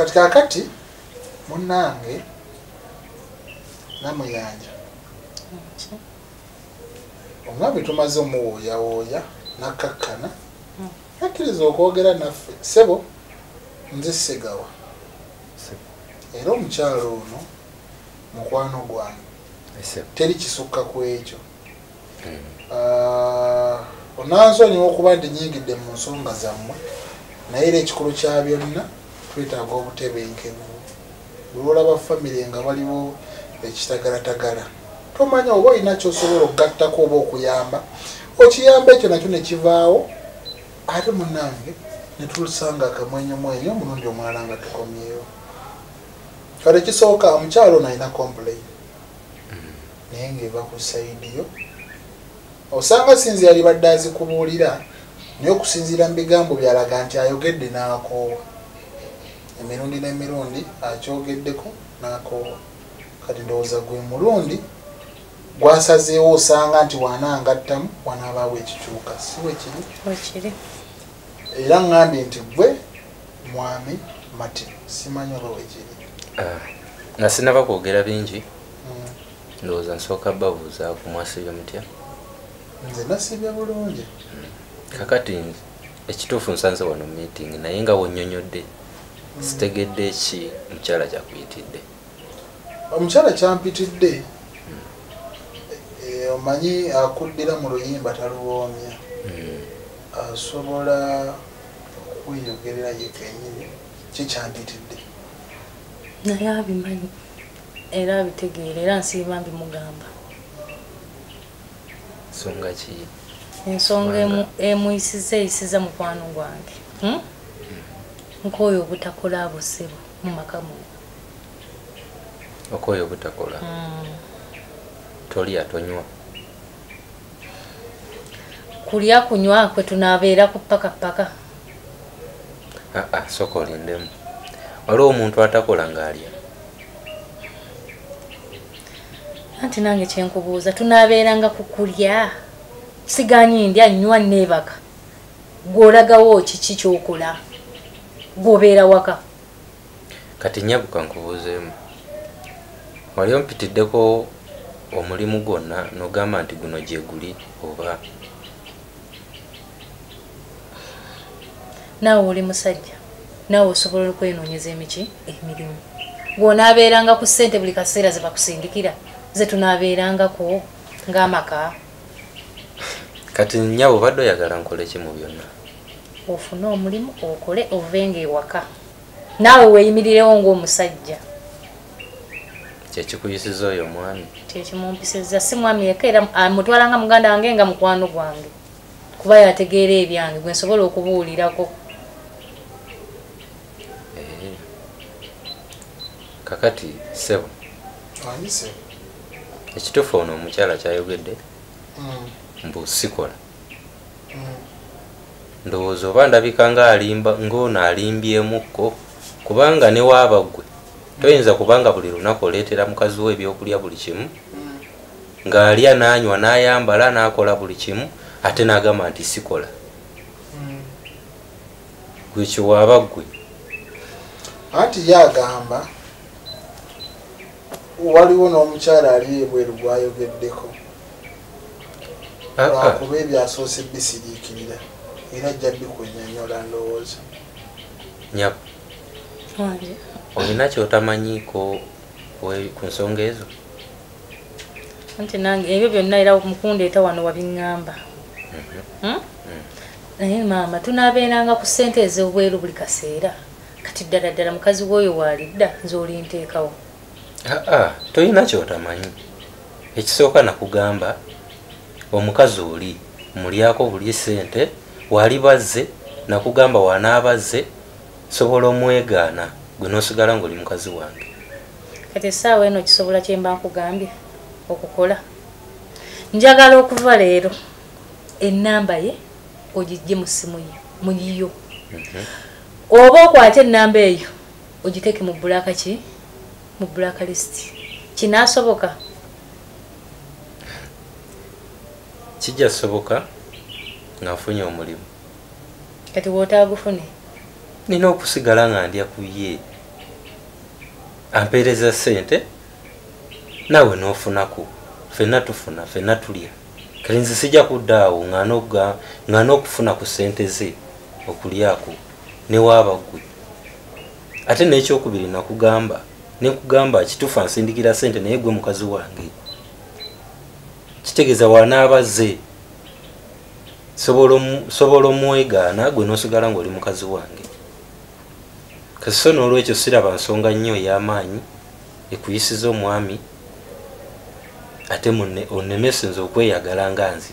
kati kakati munange namuyanja. Omwami tumaze omuwooyawooya nakkakkana akkiriza okwogera naffe. Sebo nze segawa era omukyalo ono mukwano gwange teri kisukka ku ekyo. Ah, onansonyiwa okuba nti nyingidde mu nsonga zammwe naye era ekikulu kya byonna twetaaga obutebenkevu bwe olaba famire nga waliwo ekitagalatagala tomanya oba olina kyosobola okugattako oba okuyamba okiyamba ekyo nakyo nekivaawo ate munange netulusanga akamwenyomwenyo omulundi omulala nga tukomyewo. Kale ekisooka omukyalo ono alina complain naye ngaeva ku saidiyo osanga sinzi yali badde azikubuulira naye okusinziira mu bigambo byalaga nti ayogedde n'akoowa emirundi n'emirundi akyogeddeko n'akoowa kati ndowooza gwe mulundi gwasazeewo osanga nti wanangattamu wanaabaawo ekikyuka. Si wekiri era ŋŋambye nti gwe mwami mati simanyi oba wekiri Ah, nga sinaba kwogera bingi. Mm. ndowooza nsooka babuuza ku mwasibye mutya. Nze nasibye bulungi. Kakati ekituufu nsanze wano meeting naye nga wonnyonnyodde sitegedde ki mukyala kyakuyitidde? Omukyala kyampitidde. Eh, omanyi akuddira mu luyimba taluwoomya Mm. asobola okweyogerera ye kenyini kikyampitidde naye abimanyi era abitegeera era nsiima mbimugamba. Nsonga ki? Ensonga emuyisiza eyisiza mukwano gwange Nkooyo obutakola abusebo mu maka muno okwoyo obutakola? Hmm. tolya tonywa kulya kunywa kwe tunaabeera ku paka paka aa soka olindemu. Waliwo omuntu atakola ng'alya? Anti nange kyenkubuuza tunaabeeranga ku kulya? Siganyi ndya nywa neebaka gw'olagawo kiki kyokola gw'obeera waka. Kati nyabuka nkubuuzeemu. Wali ompitiddeko omulimu gwonna n'ogamba nti guno gye guli oba? Naawe oli musajja. Naawe osobola okwenoonyeza emiki emirimu. Gw'onaabeeranga ku ssente buli kaseera ze bakusindikira ze tunaabeerangako ng'amaka. Kati nyabo obadde oyagala nkole ki mu byonna ofune omulimu okole ovenga ewaka. Naawe weeyimirirewo ng'omusajja. Kyekikuyisiza oyo omwami? Kyekimumpisizza si mwami yekka era amutwala nga muganda wange nga mukwano gwange. Kuba yategeera ebyange gwe nsobola okubuulirako. Eh. kakati sebo? Ekituufu ono omukyala kyayogedde? Mm, mbu sikola. Mm. Ndowooza oba ndabika nga alimba ng'ono alimbyemukko kubanga ne waaba ggwe. Toyinza kubanga buli lunaku oleetera mukazi we ebyokulya buli kimu ng'alya n'anywa n'ayambala n'akola buli kimu ate n'agamba nti sikola. Gwe kiwaaba ggwe. Anti ye agamba waliwo n'omukyala ali ebweru gwayogeddeko Ah, ah. lwakuba ebyasoose bisiriikirira era ajja bikunyonyola ndowooza wange olina kyotamanyiiko we- ku nsonga ezo? Anti nange ebyo byonna era mukundeeta wano wabiŋŋamba. Hmm? naye maama tunaabeeranga ku ssente ez'obweru buli kaseera. Kati ddala ddala mukazi w'oyo waalidda nze olinteekawo Ah, ah, tolina kyotamanyi. Ekisooka nakugamba omukazi oli mulyako buli sente wali bazze nakugamba wanaabazze sobola omwegaana gwe nosigala ngaoli mukazi wange. Kati essaawa eno kisobola kye mba nkugambye okukola? Njagala okuva leero ennamba ye ogijje mu ssimu ye muyiyo oba okwate ennamba eyo ogiteeke mu bulaka ki? Mu bulaka lisiti kinaasoboka? Kijja soboka nga nfunye omulimu. Kati wootagufune nina okusigala nga ndya ku ye. Ampeereza sente naawe nofunaku fenna tufuna fenna tulya. Kati nze sijja kuddaawo nga n'okufuna ku sente ze okulyako newaaba gwe ate n'ekyokubiri nakugamba nekugamba kitufa nsindikira sente naye gwe mukazi wange. Kitegeeza wanaabaze sobola omwegaana gwe nosigala ngaoli mukazi wange. Kasiso n'olwekyo siraba nsonga nnyo ey'amaanyi ekuyisiza omwami ate onemese nze okweyagala nga nzi.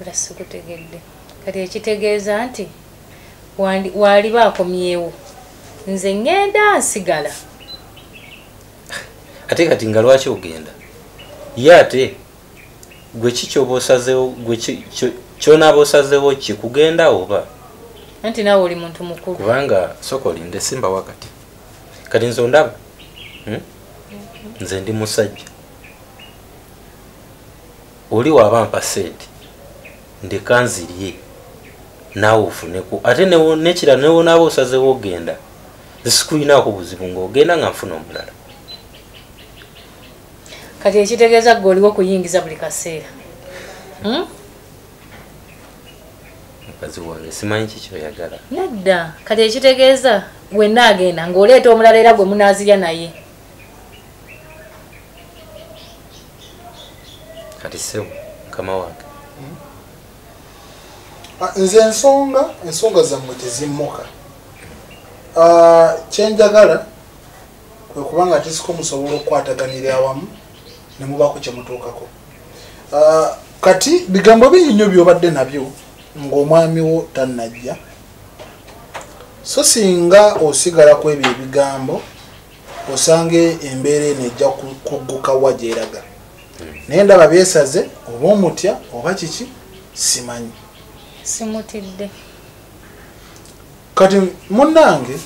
Olasikutegedde kati ekitegeeza nti waali baakomyewo. Nze ŋŋenda nsigala ate kati nga lwaki ogenda? Ye ate gwe ki kyoba osazewo kyonaaba osazewo ki kugenda oba? Anti naawe oli muntu mukulu. Kubanga sokolinde simba wakati. Kati nze ondaba hmm? nze ndi musajja. Oli waaba mpa sente ndeka nzirye naawe ofuneku ate nekira newonaaba osazewo ogenda zisikuyinaako buzibu ngaogenda nga nfuna omulala kati ekitegeeza gwe oliwo okuyingiza buli kaseera. Hmm? mukazi wange simanyi kikyoyagala nedda. Kati ekitegeeza wenna agenda ng'oleeta omulala era gwe munaazirya naye. Kati sewo mukama wange. Ah, nze ensonga ensonga zammwe tezimmuka Ah, kyenjagala kwe kubanga tisiko musobola okukwataganira awamu ne mubaako kyemutuukako Ah, kati bigambo bingi nnyo byobadde nabyo ng'omwami wo tannajja. So singa osigala ku ebyo ebigambo osange embeera eno ejja ku- kugguka wa gyeraga. Naye ndaba byesaze oba omutya oba kiki simanyi. Simutidde. Kati munnange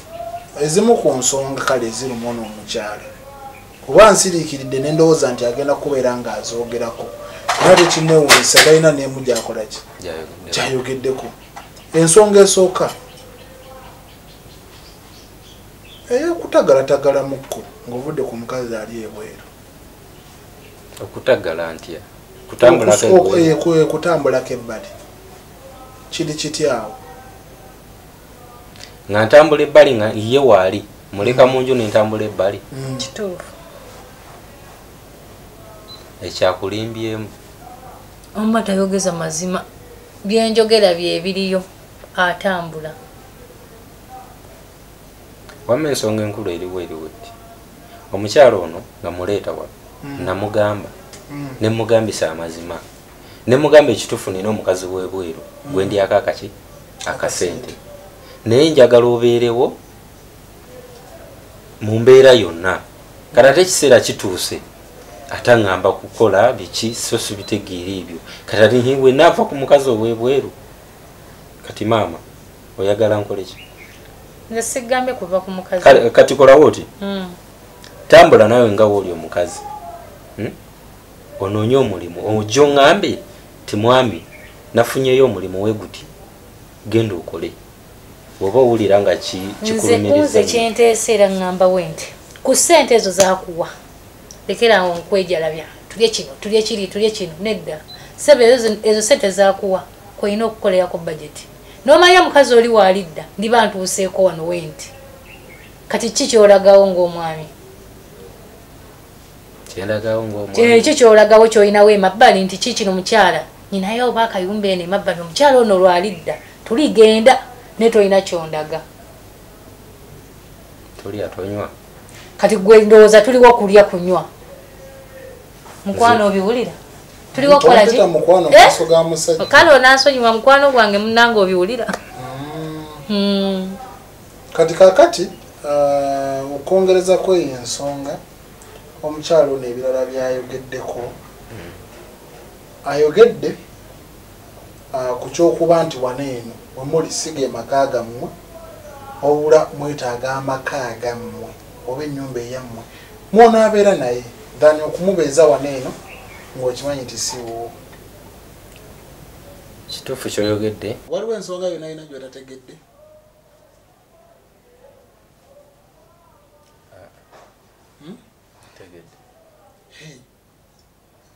ezimu ku nsonga kale eziruma ono omukyala oba nsiriikiridde nendowooza nti agenda kubeera ng'azoogerako. Era tekimwewunyisa talina neemu gyakolaki kyayogeddeko ensonga esooka. Eyokutagalatagala mukko ng'ovudde ku mukazi ali ebweru. Okutagala ntya? Kutambulako eh, kutambulako ebbali. Kiri kityawo nga ntambula ebbali nga ye waali muleka munju nentambula ebbali. Mm. kituufu ekyakulimbyemu omuba tayogeza mazima. Byenjogera byebiriyo atambula. Wamma ensonga enkulu eriwo eriwo eti omukyalo ono nga muleeta wa? Mm. namugamba. Mm. nemugambisa amazima. Nemugamba ekitufu nina omukazi webweru. Gwendyako akaki akasente. naye njagala obeerewo mu mbeera yonna. Kati ate ekiseera kituuse ate aŋŋamba kukola biki? So sibitegeera ebyo. Kati ati hiwe naava ku mukazi owebweru kati maama oyagala nkoleki nze sigambye kuva ku mukazi. Kati kolawo oti? Mm. tambula nawe nga wooli omukazi. Hmm? onoonye omulimu. Ojja oŋŋambe ti mwami nafunyeyo omulimu we guti. Genda okole. Oba owulira nga ki- nze kikulumiriza kunze nnyo. kyenteesa era ŋŋambawo nti ku ssente ezo zakuwa lekerawo nkwejalabya tulye kino tulye kiri tulye kino nedda. Sebe ezo sente zakuwa kwolina okukolerako bageti nomanya omukazi oli waalidda ndiba ntuuseeko wano wenti. Kati ki kyolagawo ng'omwami? Ngaomwami ekyo kyolagawo kyolinawo emabbali nti ki kino mukyala? Nyinayo oba akayumba eno emabbali omukyala ono lwalidda tuligenda naye tolina kyondaga. Tonywa. Kati gwe ndowooza tuliwo kulya kunywa mukwano obiwulira tuliwo kukola ki Eh? musajja kale onansonyiwa mukwano gwange munange obiwulira Mm. Hmm. kati kakati ah, okwongerezako eyo ensonga omukyalo ono ebirala byayogeddeko ayogedde ah, ku kyokuba nti wano eno wemuli siga emaka gammwe obula mwetaaga amaka agammwe oba ennyumba eyammwe mwonaabeera naye thani okumubeeza wano eno ng'okimanyi nti siwo kituufu kyoyogedde. Waliwo ensonga yona yina gyotategedde? Tegedde. Hey,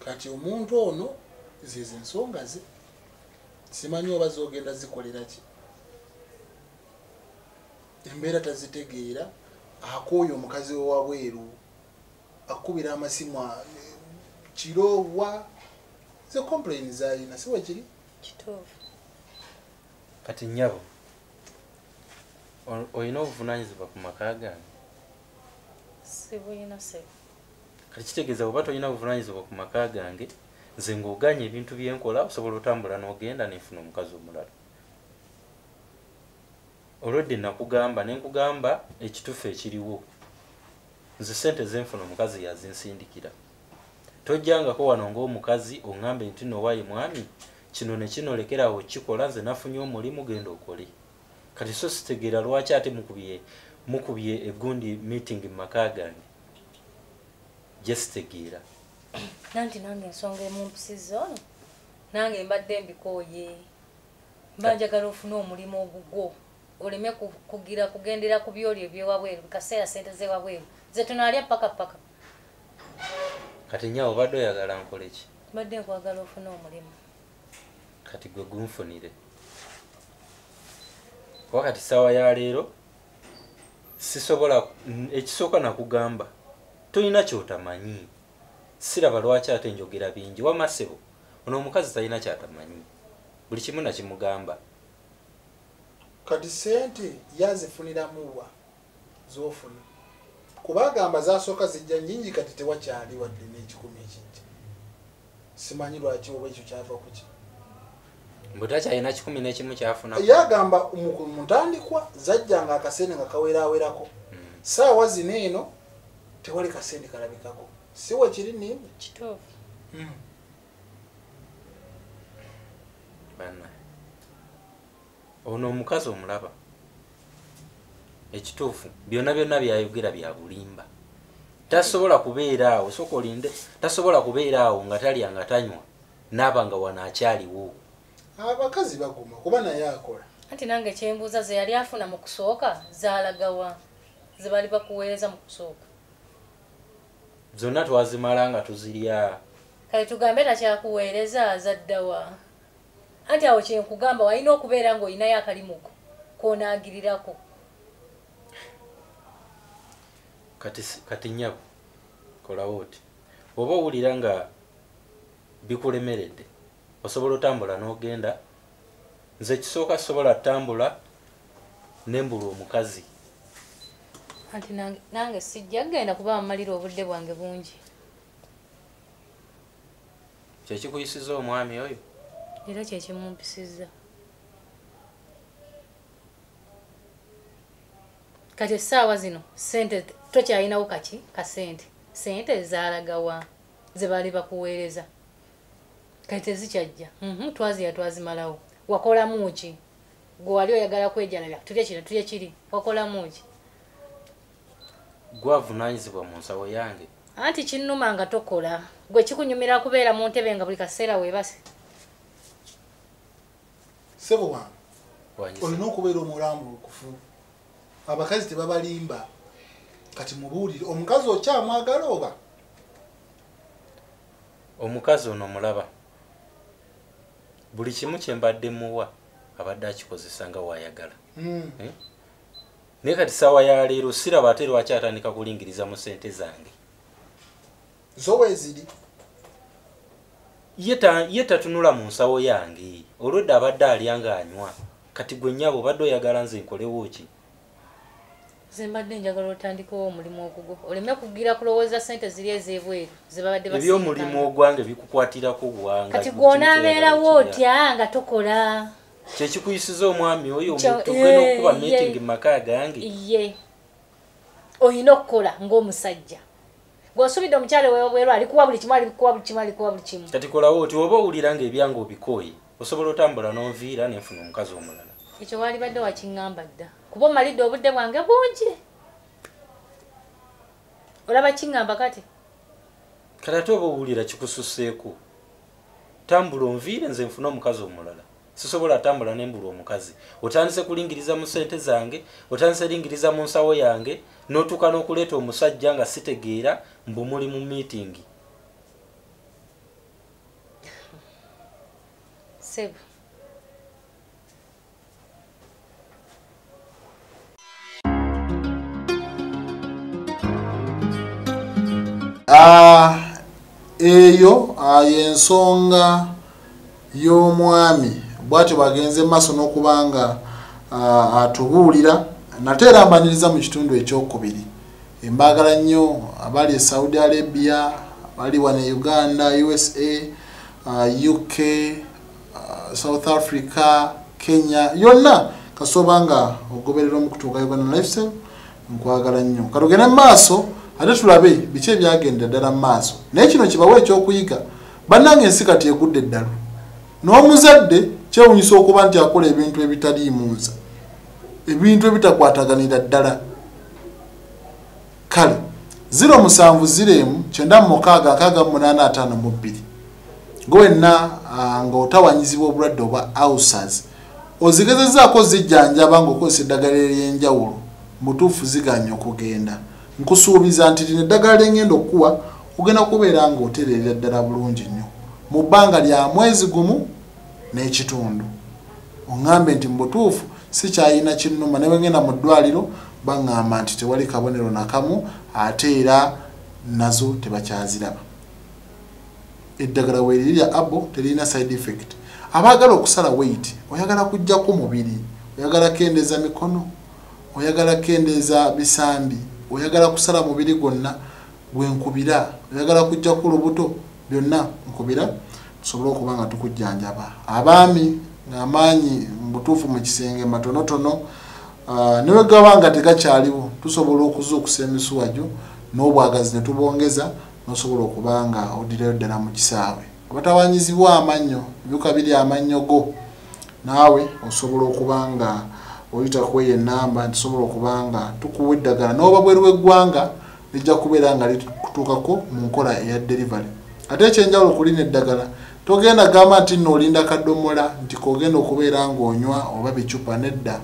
kati omuntu ono zezo ensonga ze simanyi oba zogenda zikolera ki? Embeera tazitegeera akooyo omukazi we wabweru akubira amasimu a- kirobwa ze complain zalina siwe kiri? Kituufu kati nyabo o- olina obuvunanyizibwa ku maka gange sibulina sebo. Kati kitegeeza bweba tolina buvunanyizibwa ku maka gange nze ng'oganya ebintu byenkola osobola otambula n'ogenda nenfuna omukazi omulala. Olwedde nakugamba nenkugamba ekitufu ekiriwo nze sente zenfuna omukazi yazinsindikira. Tojjangako wano ng'omukazi oŋŋambe nti nowaayi mwami kino ne kino lekerawo kikola nze nafunye omulimu genda okole. Kati so sitegeera lwaki ate mukubye mukubye egundi meeting mu maka gange? Gye sitegeera. Nanti nange ensonga emumpisiza ono nange mbadde mbikooye. Mba njagala ofune omulimu ogugwo oleme ku- kugira kugendera ku byoli ebyewabweru bikaseera sente zewabweru ze tunaalya paka paka kati nyawo obadde oyagala nkole ki? Mbadde nkwagala ofune omulimu. Kati gwe gunfunire wakati saawa ya leero sisobola ekisooka nakugamba tolina kyotamanyi. Siraba lwaki ate njogera bingi wamasebo ono omukazi talina kyatamanyi. Buli kimu nakimugamba. Kati sente yazifuniramuwa zofuna kubagamba zasooka zijja nyingi kati tewakyali wadde n'ekikumi ekijja. Simanyi lwaki oba ekyo kyava kuki mbwe takyalina kikumi n'ekimu kyafuna yagamba mu- mu ntandikwa zajjanga akasente nga kawerawerako saawa zino eno tewali kasente kalabikako. Siwe kiri nimbe kituufu banna ono omukazi omulaba ekituufu byonna byonna byayogera bya bulimba. Tasobola kubeera awo soka olinde tasobola kubeera awo nga talya nga tanywa naaba nga wano akyaliwo. Abakazi baguma kuba naye akola. Anti nange kyembuuza ze yali afuna mu kusooka zaalagawa ze bali bakuweereza mu kusooka. Zonna twazimala nga tuzirya. Kale tugambe takyakuweereza zaddawa anti awo kyenkugamba walina okubeera ng'olinayo akalimuko konaagirirako kati nyabo kolawo oti oba owulira nga bikulemeredde osobola otambula n'ogenda nze kisooka sobola ttambula nembula omukazi. Anti nange- nange sijja kgenda kuba mmalira obudde bwange bungi. Kyekikuyisiza omwami oyo? Era kyekimumpisizza kati essaawa zino sente tokyalinawo kaki? Kasente sente zaalagawa ze bali bakuweereza. Kati tezikyajja. Mhm, twazira twazimalawo. Wakolamu ki gwe wali oyagala kwejalabya tulye kino tulye kiri. Wakolamu ki gwavunanyizibwa mu nsawo yange. Anti kinnuma nga tokola. Gwe kikunyumira kubeera mu ntebe nga buli kaseera weebase. Sebo wange olina okubeera omulambulukufu abakazi tebabalimba. Kati mubuulire omukazi okyamwagala oba? Omukazi ono mulaba. Buli kimu kyembadde muwa abadde akikozesa nga wayagala. Mm. Eh? naye kati saawa ya leero siraba ate lwaki atandika kulingiriza mu sente zange. Zo weeziri ye ta- ye tatunula mu nsawo yange. Olwedde abadde alya nga anywa kati gwe nnyabo obadde oyagala nze nkolewo ki ze mbadde njagala otandikawo omulimu ogugwo oleme kugira kulowooza sente ziri ez'ebweru ze babadde ebyomulimu ogwange bikukwatirako gwanga kati gwonaabeerawo otya nga tokola? Kyekikuyisiza omwami oyo tugenda okukuba meeting ye. mu maka gange? ye. Olina okukola ng'omusajja. Gweosubidde omukyalo webweru alikuwa buli kimu alikuwa buli kimu alikuwa buli kimu. Kati kolawo oti oba owulira nga ebyange obikooye osobola otambula n'onviira nenfuna omukazi omulala. Ekyo walibadde wakiŋŋamba dda kuba omalidde obudde bwange bungi. Olaba kiŋŋamba kati? Kati ate oba owulira kikususeeko tambula onviire nze nfune omukazi omulala. Sisobola tambula nembula omukazi. Otandise kulingiriza mu sente zange otandise lingiriza mu nsawo yange notuuka n'okuleeta omusajja nga sitegeera mbu muli mu meetingi ssebo eyo yensonga y'omwami. Bwatyo bagenze maaso n'okubanga ah, atubuulira nate era mbaniriza mu kitundu ekyokubiri. Embaagala nnyo abali e saudi arabia abali wano e uganda usa uk south africa kenya yonna. Kasoba nga ogoberera omukutuuka uganda lifestyle nkwagala nnyo. Katugende mu maaso ate tulabe biki ebyagenda ddala mu maaso? Naye kino kibawa ekyokuyiga. Bannange ensi kati egudde eddalo n'omuzadde kyewunyisa okuba nti akola ebintu ebitaliimunza ebintu ebitakwataganira ddala. Kale 07 kyenda mukaaga nkaaga munaana ataano mu bbiri. Gwenna ah, ng'otawanyizibwa obulwadde obwa ausas ozigezezaako zijjanjaba ng'okozesa eddagala ery'enjawulo mutuufu ziganya okugenda nkusuubiza nti lino eddagala lyengenda okukuwa ogenda kubeera ng'otererera ddala bulungi nnyo. Mu bbanga lya mwezi gumu n'ekitundu. Oŋŋambe nti mu butuufu sikyayina kinnuma ne bwengenda mu ddwaliro baŋŋamba nti tewali kabonero nakamu ate era nazo tebakyaziraba. Eddagala weeriri lya abo teririna side effect. Abaagala okusala weight oyagala kujjako mubiri oyagala kendeeza mikono oyagala kendeeza bisambi oyagala kusala mubiri gwonna bwenkubira oyagala kujjako olubuto byonna nkubira tusobole okuba nga tukujjanjaba. Abaami ng'amaanyi mubutuufu mu kisenge matonotono ne bwegaba nga tegakyaliwo tusobola okuzuukusa emisuwa gyo n'obwagazi ne tubongeza nosobola okuba nga odirayo ddala mu kisaawe. Abatawanyizibwa amannyo ebyuka biri amannyo go. Naawe osobola okuba nga oyitaku eyo enamba ntisobola okuba nga tukuwa eddagala. N'oba bweru w'eggwanga lijja kubeera nga likutuukako mu nkola eya delivery. Ate ekyenjawulo kulina eddagala togenda gamba nti nno olinda kadomola nti kogenda okubeera ng'onywa oba bicupa nedda.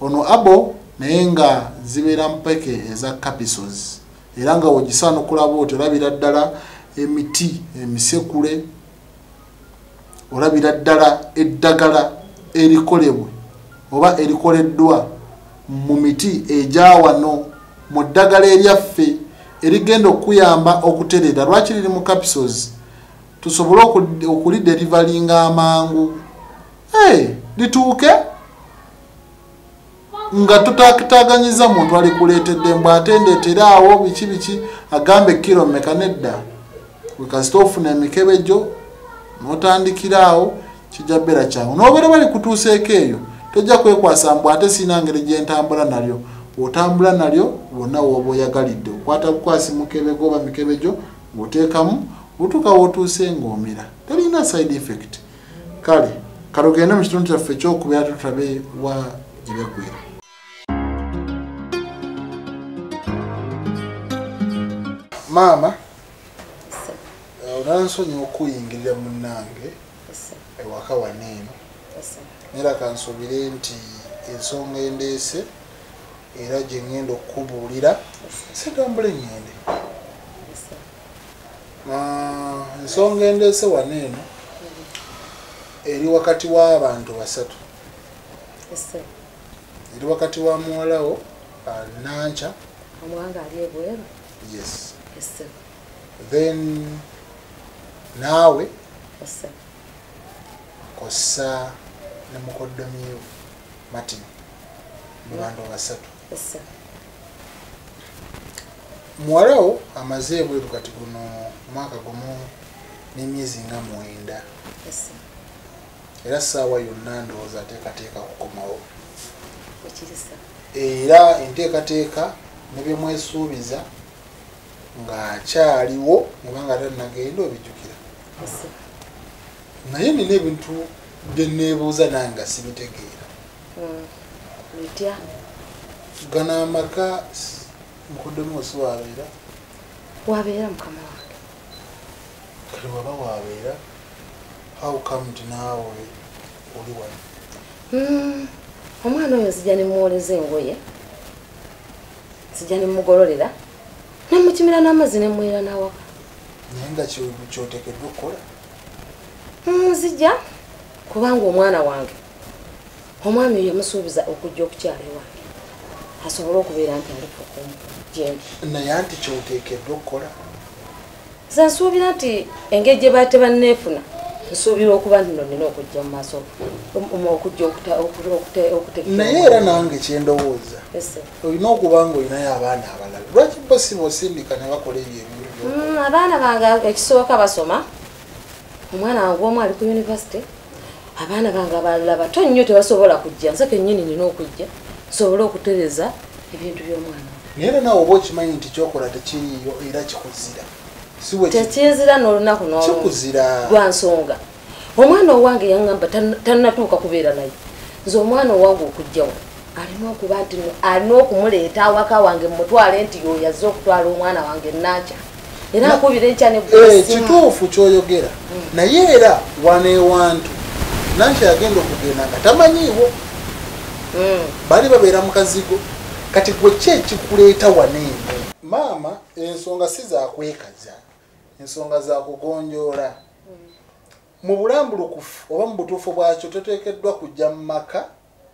Ono abo naye nga zibeera mpeke eza capisos era nga wegisanukulaba oti olabira ddala emiti emisekule olabira ddala eddagala erikolebwe oba erikoleddwa mu miti egya wano mu ddagala eryaffe erigenda okuyamba okuterera lwaki riri mu capisos tusobole oku- okuliderivalinga amangu. Lituuke? Nga tutakitaganyiza muntu alikuleetedde mbw ate ndeetera awo biki biki agambe kiro meka nedda. Wekasita ofuna emikebejo notandikira awo kijja bbeera kyangu nobeera bali kutuuseeko eyo tojja kwekwasa mbw ate siina ngeri gyentambula nalyo. Otambula nalyo bonna woba oyagalidde. Okwata bukwasi mukebego oba mikebejo ngaoteekamu otuuka wotuuse ngaomira terina side effect. Kale kalugende mu kitundu kyaffe ekyokubera tutabe wa gyebyagwira maama onansonyiwa okuyingirira munnange ewaka waneeno naera kansuubire nti ensonga endeese era gye ngenda okukubuulira sitambula eŋŋende. Ensonga endeese waneeno eri wakati w'abantu basatu. Eri wakati wa muwalawo nanca ebweru yes. Then naawe? Ese kossa ne mukoddomiyo martin mu bantu basatu. Ese muwalawo amaze ebweru kati guno mwaka gumu n'emyezi nga mwenda. Era saawa yonna ndowooza ateekateeka kukomawo. Era enteekateeka ne byemwesuubiza ng'akyaliwo nebanga tannagenda obijjukira. Naye nina ebintu bye neebuuza nange nga sibitegeera bitya gano amaka mukoddomi osi wabeera. Wabeera mukama wange. Kale waba wabeera? How come ti naawe oli wano? Mm, omwana oyo nzija nemuwoleza engoye nzija nemugololera nemukimira n'amazzi nemwera nawaka. Naye nga kyo- kyotekeddwa okukola. Nzija kubanga omwana wange omwami oyo yamusuubiza okujja okukyala ewange asobole okubeera nti alifukumu gyendi naye anti kyotekeddwa okukola? Nze nsuubira nti engeri gye bate banneefuna nsuubira okuba nno nina okujja mu maaso okujja naye era nange kyendowooza olina okuba nga olinayo abaana abalala. Lwaki bo si bosindika ne bakola ebyo ebintu Mm, abaana bange ekisooka basoma omwana wange omu ali ku univesity abaana bange abalala bato nnyo tebasobola kujja. Nze kennyini nina okujja nsobole okutereza ebintu by'omwana naye era naawe oba okimanyi nti kyokola tekiriiyo era kikuzira. Tekinzira n'olunaku n'olumu kikuzira. Lwa nsonga. Omwana owange yaŋŋamba tan- tannatuuka kubeera naye. Nze omwana owange okujjawo alina okuba nti alina okumuleeta awaka wange mutwale nti yoyo azze okutwala omwana wange nakya era Na- nkubira enkya Eh, kyoyogera. Naye era waneewantu nankyo yagenda okugenda nga tamanyiiwo bali babeera mu kazigo. Kati gwe ki ekikuleeta waneeno maama ensonga si zakwekaza ensonga zakugonjoola mu bulambulukufu oba mu butuufu bwakyo toteekeddwa kujja mu maka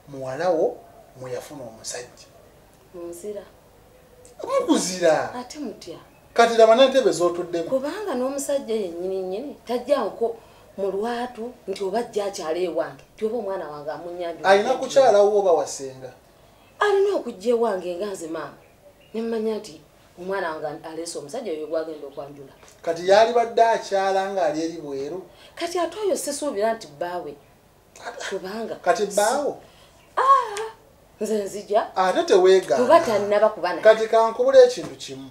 muwalawo mwe yafuna omusajja. Nzira. Mukuzira ate mutya? Kati laba n'entebe z'otuddemu kubanga n'omusajja yennyini nnyini tajjanko mu lwatu nti oba ajja akyala ewange nti oba omwana wange amunyanja alina kukyalawo oba wasenga? Alina okujja ewange nga nze maama. Nemmanya nti omwana wange aleese omusajja oyo gwagenda okwanjula. Kati yali badde akyala ng'ali eri bweru? Kati ate oyo sisuubira nti bbaawe. Kubanga kati bbaawo? Nze nzija. Ate kuba teweegaana tannaba kuba naye. Kati kankubula ekintu kimu.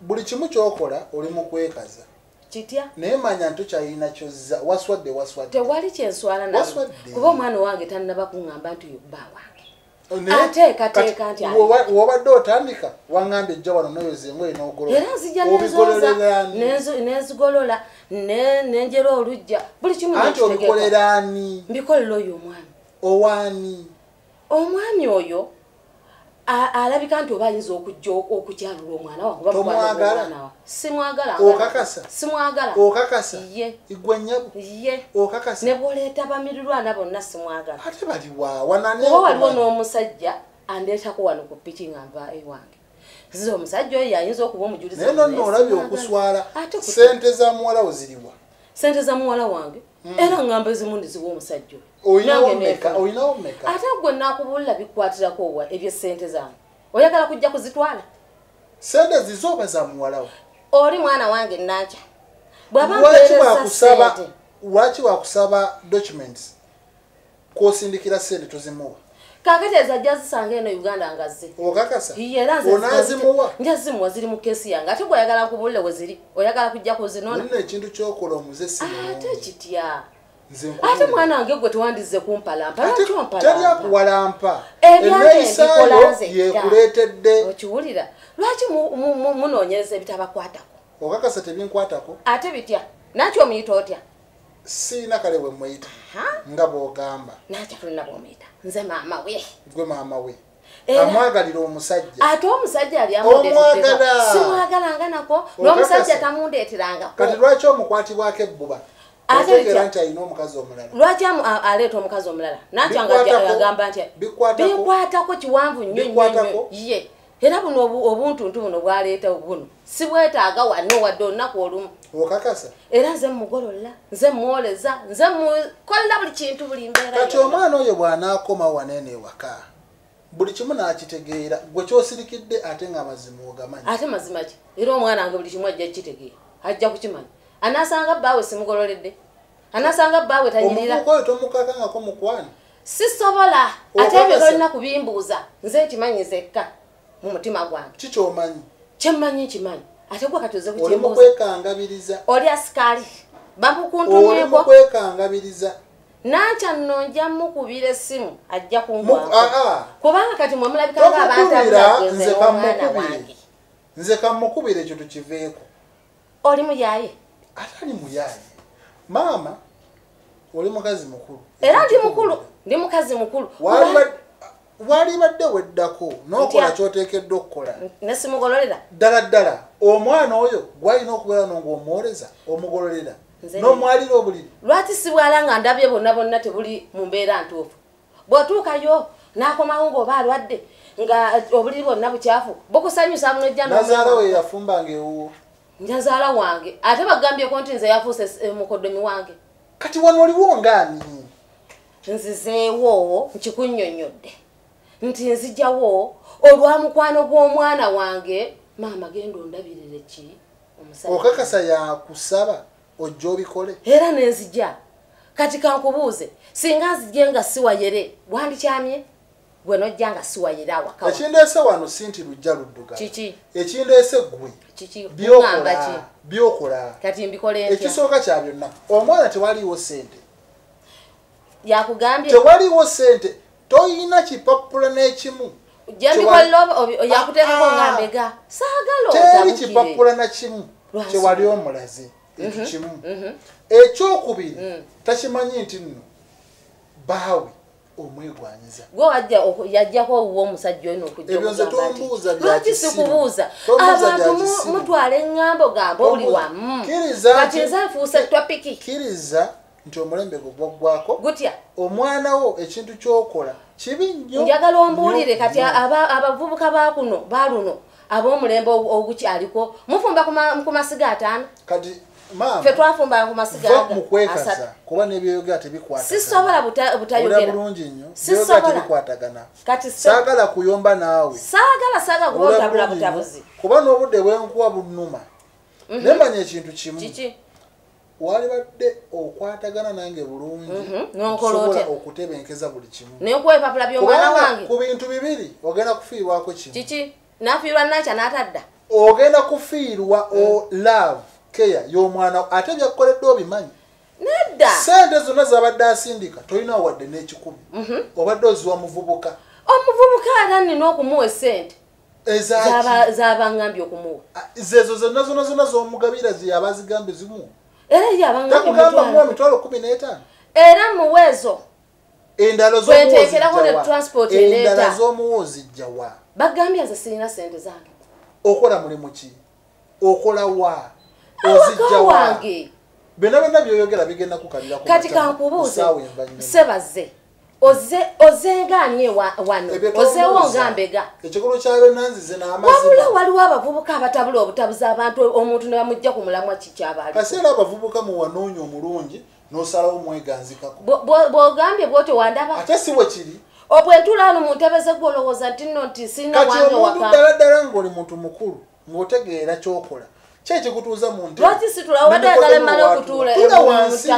Buli kimu kyokola oli mu kwekaza kitya? Naye manya nti kyalina kyozza. Waswadde waswadde. Tewali kyenswala kuba omwana wange tannaba kuŋŋamba nti oyo bba wange. Naye ateekateeka nti wobadde otandika waŋŋambye ejja wano noyoza engoye n'ogolola. Era nzija nenzigolola ne- nenjera olujja buli kimu anti nekitegeeka. obikolera ani? Mbikolera oyo omwami. Owaani? Omwami oyo alabika nti oba ayinza okujja ok- okukyalula omwana wange oba mukwano Tomwagala? gw'omwana wa. simwagala Okakasa? simwagala. Okakasa. Ye. Igwe nnyabo ye. Okakasa. Ne bwoleeta bamirirwana bonna simwagala. Ate bali waawa nani kuba waliwo n'omusajja andeetako wano ku piki nga nva ewange nze omusajja oyo yayinza okuba omujuliza naye nonno olabye okuswala sente za muwalawo ziriwa. Sente za muwala wange era ŋŋamba ezimu ndiziwa omusajja oyo. Ate gwe naakubulira bikukwatirako wa ebyesente zange? Oyagala kujja kuzitwala? Sente zizo oba za muwalawo oli mwana wange nakya bw'aba lwaki mpeereza wakusaba sente lwaki wakusaba documents? Kwosindikira sente tozimuwa kakati ezajja zisanga eno uganda nga zze okakasa era nze onaazimuwa nja zimuwa ziri mu kesi yange ate gweoyagala nkubulire we ziri oyagala kujja kuzinona olina ekintu kyokola omuze si ate kitya? Ate mwana wange gwe tewandize kumpalampa Ate lwaki teri ompalampa akuwalampa? Ebyange enneeyisaayo mbikola nze dda. yekuleetedde okiwulira lwaki mu- mu- mu- munoonyereza ebitabakwatako? Okakasa tebinkwatako? Ate bitya? Nakyo omuyita otya? Siina kale bwe mweyita nga bw'ogamba. Nakyo tulina bwomuyita nze maama we gwe maama we Era- amwagalira omusajja ate omusajja ali Omwagala. simwagalanga nako n'omusajja tamundeeterangako kati lwaki omukwatibwako ebbuba bitya? nti alina omukazi omulala lwaki aleeta omukazi omulala nakyo nga Bikwatako. ajja- agamba nti Bikwatako. kiwanvu nnyo nnyo ye era buno obu- obuntuntu buno bwaleeta buno si bwetaaga wano wadde olunaku olumu. Okakasa era nze mugolola nze mwoleza nze mukolera buli kintu buli mbeera kati omwana oyo bw'anaakoma waneeno ewaka buli kimu n'akitegeera gwe kyosirikidde ate nga mazima ogamanyi ate mazima ki? Era omwana wange buli kimu ajja kukitegeera ajja kukimanya. Anaasanga bbaawe simugololedde? Anaasanga bbaawe tanyirira? Omuvubuka tomukakangako mukwano? Sisobola. Ate ebyo tolina kubimbuuza nze nkimanyi zekka mu mutima gwange. Kikyomanyi? Kyemmanyi nkimanyi. Ate gwe kati oze oli asikaali. Bamukuntumyeko kwekangabiriza nankya nno nja mukubira essimu ajja aa, kubanga kati mwe mulabikanga abantu Tokukubira, abulagweze nze omwana wange. Nze kamukubira ekyo tukiveeko. Oli muyaye ate ali muyaye maama oli mukazi mukulu. Era ndi mukulu. ndi mukazi mukulu walibadde weddako nokola kyoteekeddwa okukola. Nesimugololera ddala ddala omwana oyo gwalina okubeera no ngaomwoleza omugololera n'omwalira obuliri. Lwaki sibwala nga ndabye bonna bonna tebuli mu mbeera ntuufu? Bw'otuukayo n'akomawo ng'oba alwadde nga obuliri bwonna bukyafu bukusanyusa munojja nazaala we yafumbanga ewuwo. Njazaala wange ate bagambyeko nti nze yafuuse eh, mukoddomi wange. Kati wano oliwo ngaani nzizeewo nkikunnyonnyodde nti nzijjawo olwa mukwano gw'omwana wange maama genda ondabirire ki? Okakasa yakusaba ojja obikole. Era nenzija kati kankubuuze singa nzije nga siwayere wandikyamye? Gwe nojja nga siwayere awaka wa- ekindeese wano si nti lujja ludduga kiki? Ekindeese gwe byokola kati mbikole ekisooka kya byonna omwana tewaliiwo sente yakugambye? Tewaliiwo sente toyina kipapula n'ekimu. Ah, ah. teri kipapula na kimu. Lwaki? kyewali omulaze. Ekyo kimu. ekyokubiri takimanyi nti nno baawe omwegwanyiza. Gwe wajja oku- yajjako owuwa omusajja oyo n'okujja Ebyo nze okugamba nti, tombuuza bya lwaki kisiru. sikubuuza? Tombuuza bya abantu mu- kisiru. mutwala eŋŋambo gambo oli Tombuuza. wamu. Kkiriza kati nti- nze nfuuse topiki kkiriza nti omulembe gwe gwaggwako gutya? omwana wo ekintu kyokola kibi nnyo. Njagala ombuulire kati abavubuka ba kuno baluno ab'omulembe ogu- ogukyaliko mufumba ku ma- ku masiga ataano? Kati twafumba ku masiga va aga- mu asatu. kwekaza kuba n'ebyoyogera tebikwatagana. Sisobola butayogera. Bulungi nnyo. Sisobola. byogera tebikwatagana. Kati saagala kuyomba naawe. Saagala saagala kuba otabula butabuzi. Kuba n'obudde bwenkuwa bunuma nemanya ekintu kimu. Kiki walibadde okwatagana nange bulungi Mhm, n'okola okutebenkeza buli kimu. Naye okuwa ebipapula by'omwana wange. ku bintu bibiri ogenda kufiirwako kimu. Kiki? Nafiirwa nakya n'atadda. Ogenda kufiirwa o love care y'omwana ate byakukoledde obimanyi? Nedda. Sente zonna zabadde asindika tolina wadde n'ekikumi. Obadde oziwa muvubuka omuvubuka era nina okumuwa esente ezaki zaba- zabaŋŋambye okumuwa. Zezo zonna zonna zonna z'omugabira zeyaba azigambe zimu era ye abaŋŋambye takugamba muwa mutwalo mitwalo kumi n'etaano era muweezo endalo Kweteekerako ne transport endala z'omuwa ozijjawa bagambye nze sirina sente zange. Okola mulimu ki? Okola wa? Ozijjawa wange. Byonna byonna byoyogera bigenda kukalirako kati kankubuuze sebaze ozengaanye wa- wano? Ebyo ozeewo tombuuza. nga mbega ekikulu kyayo nanzize wabula n'amazima waliwo abavubuka abatabula obutabuzi abantu omuntu ne bamugja ku mulamwa kikyabaali kaseera abavubuka muwanoonya omulungi n'osalawo mweganzikako bwogambye bwotyo wandaba ate si bwe kiri. Obwentula ano mu ntebe ze gwolowooza nti nno nti sirina kati wange omuntu waka ddala ddala ng'oli muntu mukulu ng'otegeera kyokola ki ekikutuuza mu ntebe? Lwaki situla? Obadde oyagala emmale okutuula Tuula mu- mu wansi.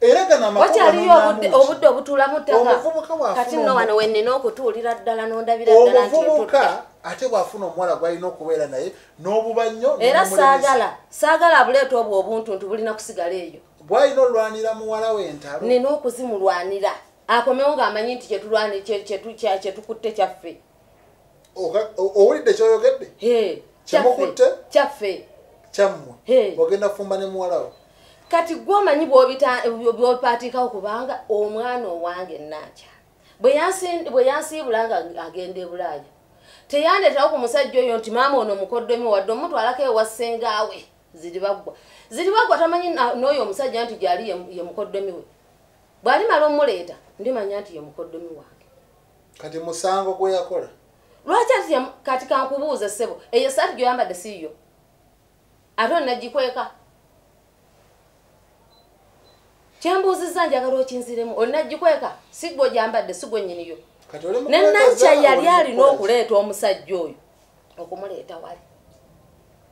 Era gana amakubo wakyaliyo obudde- obutuulamu ttaka nno wano wennina okutuulira ddala n'ondabira ddala omuvubuka ate bw'afuna omuwala gwalina okubeera naye n'obuba nnyo era saagala saagala abuleeta obwo obuntu nti bulina kusigala eyo. Bw'alina olwanira muwala we entalo. Nina okuzimulwanira akomewo ng'amanyi nti kyetukutte kyaffe. Owulidde kyoyogedde? Kyaffe. Kyammwe. Ogenda kufumba ne muwala we kati gwomanyi bwobipaatiikawo kubanga omwana owange nakya bwe yansi- bwe yansiibula nga agenda ebulaaya teyandeetawo ku musajja oyo nti maama ono mukoddomi wadde omutwalako ewa ssengaawe ziri baggwa ziri baggwa tamanyi n'oyo omusajja nti gyali ye- mukoddomi we. Bw'alimala omuleeta ndimanya nti ye mukoddomi wange. Kati musango gwe yakola? Lwaki ati kati kankubuuze ssebo eyo saati gyoyambadde siiyo ate olinagikweka kyembuuzizza njagala okinziremu? Olinagikweka si gwe ogyambadde si gwe nnyiniyo kati oli ne mukweka nankya zaala, yali alina okuleeta omusajja oyo. Okumuleeta wali.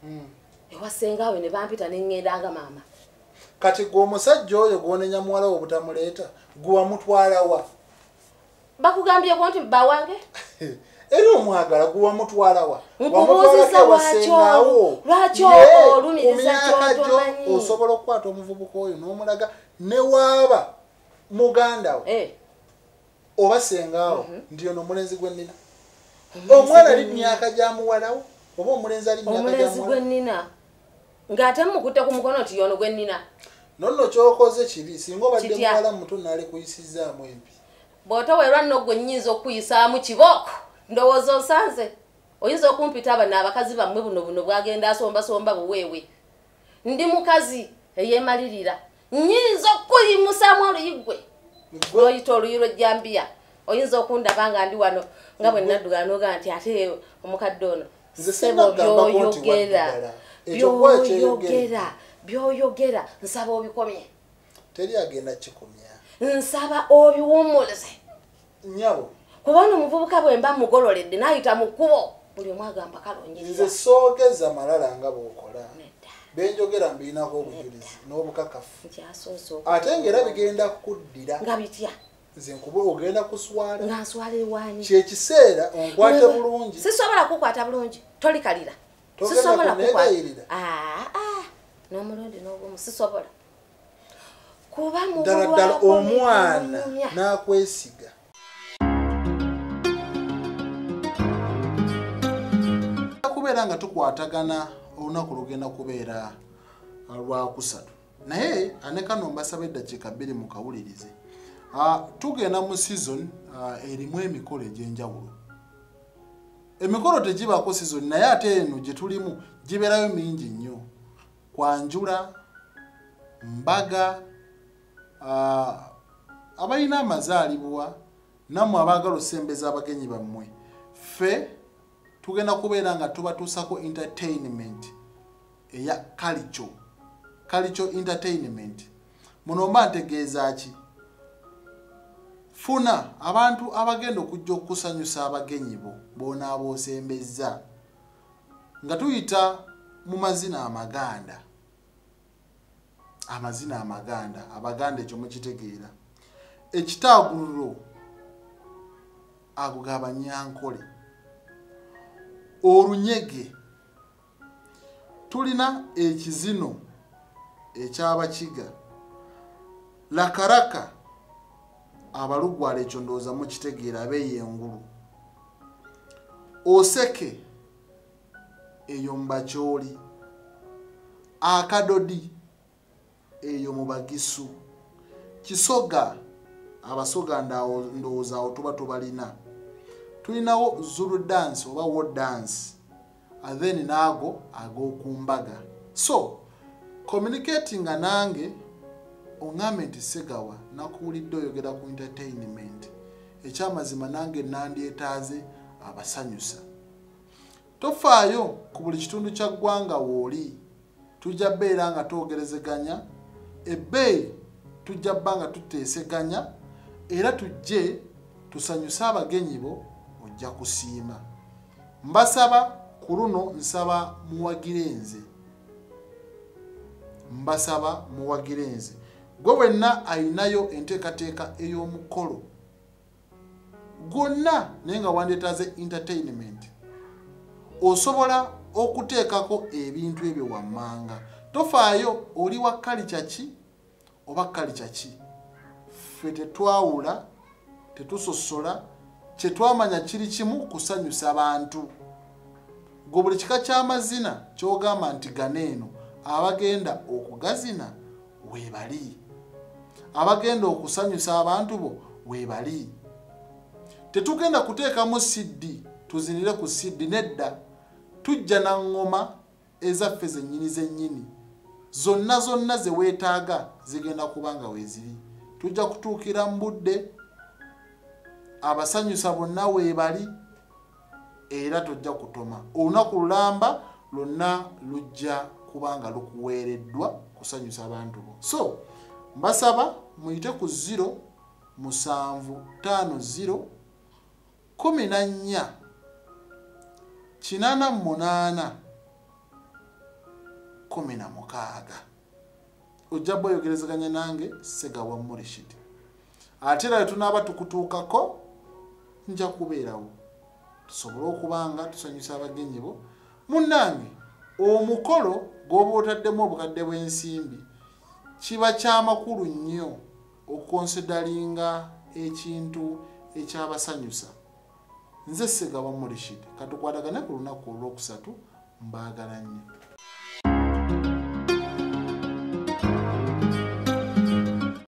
Mm. ewasengaawe ne bampita neŋŋendanga maama. Kati gwe omusajja oyo gwonenya muwala we obutamuleeta gwe wamutwala wa? Bakugambyeko nti bawange era omwagala gwe wamutwala wa? Nkubuuziza lwaki Ye, olumiriza ky'otomanyi? osobola okukwata omuvubuka oyo n'omulaga ne waaba muganda we Eh, oba sengaawo nti ono omulenzi gwe nnina? Omwana ali myaka gya muwalawo oba omulenzi ali omulenzi gwe nnina. Ng'ate mukutte ku mukono nti yono gwe nnina. Nonno kyokoze kibi singa obadde muwala muto naalekuyisizaamu empi. Bw'otowerwa nno gwe nnyinza okuyisaamu kibooko. Ndowooza osanze? Oyinza okumpita bano abakazi bammwe buno buno bwagenda asombasomba buweewe. Ndi mukazi eyeemalirira nnyinza okuyimusaamu oluyiggwe lwoyita oluyi lwejjambiya oyinza okundaba nga ndi wano nga bwe naddugala noga nti ate omukadde ono Nze sebo byoyogera byoyogera byoyogera nsaba obikomye. Teri agenda kikomya. Nsaba obiwumulize nyabo kubona omuvubuka bwe mba mugololedde nayita mu kkubo buli omu agamba nze kalonjeza soogeza malala nga bw'okola. Nedda. Benjogera mbirinako obujulizi n'obukakafu. Ate ngaera bigenda kuddira. Nga bitya? Nze nkuba ogenda kuswala. Nga nswala ewaanyi kyekiseera onkwate bulungi. sisobola kukwata bulungi? Tolikalira sisobola kukwata? Ah, ah, n'omulundi n'ogumu sisobola. Kuba ddala ddala omwana n'akwesiga. Kubeera nga tukwatagana olunaku lugenda kubeera lwakusatu naye anekano mbasaba eddakiika bbiri mu kawulirize. Ah, tugenda mu season erimu emikolo egy'enjawulo. Emikolo tegibaako season naye ate eno gye tulimu gibeerayo mingi nnyo. Kwanjula mbaga abalina amazaalibwa nammwe abaagala osembeza abagenyi bammwe. Ffe tugenda kubeera nga tubatuusako entertainment eya kalico kalico entertainment. Muno mba ntegeeza ki? Funa abantu abagenda okujja okukusanyusa abagenyi bo boonaaba osembeza nga tuyita mu mazina amaganda. Amazina amaganda abaganda ekyo mukitegeera. Ekitaagululo ago gabanyankole olunyege. Tulina ekizino ekyabakiga lakaraka abalugwala ekyo ndowooza mukitegeera abeeyengulu oseke eyo mubakyoli akadodi eyo mu bagisu. Kisoga abasoga ndowooza awo tuba tubalina tulinawo zulu dance oba wo dance and then naago ag'okumbaga. So communicatinga nange oŋŋambe nti segawa nakuwulidde oyogera ku entertainment. Ekyamazima nange nandyetaaze abasanyusa. Tofaayo ku buli kitundu kya ggwanga wooli tujja beera nga twogerezeganya ebbeeyi tujja bba nga tuteeseganya era tujje tusanyuse abagenyi bo ojja kusiima. Mbasaba ku luno nsaba muwagire nze mbasaba muwagire nze gwe wenna ayinayo enteekateeka ey'omukolo. Gwonna naye nga wandeetaaze entertainment. Osobola okuteekako ebintu ebyo wammanga. Tofaayo oli wa kalica ki oba kalica ki? Ffe tetwawula tetusosola kyetwamanya kiri kimu kusanyusa bantu gwe buli kika ky'amazina kyogamba nti ganeeno abagenda okugazina weebali abagenda okusanyusa abantu bo weebali tetugenda kuteekamu siddi tuzinire ku siddi nedda. Tujja na ŋŋoma ezaffe zennyini zennyini. Zonna zonna ze weetaaga zigenda kuba nga weeziri tujja kutuukira mu budde abasanyusa bonna weebali era tojja kutoma. Olunaku lulamba lwonna lujja kuba nga lukuweereddwa kusanyusa abantu bo. So mbasaba muyite ku 0 musanvu 50 kumi na nnya kinaana mu munaana kumi na mukaaga. Ojja bba oyogerezeganya nange segawa murishid ate era tunaaba tukutuukako nja kubeerawo. Tusobole okuba nga tusanyusa abagenyi bo. Munnange omukolo gw'oba otaddemu obukadde bw'ensimbi kiba kyamakulu nnyo okukonsidalinga ekintu ekyabasanyusa. Nze segaba murishid katukwatagane ku lunaku olwokusatu mbaagala nnyo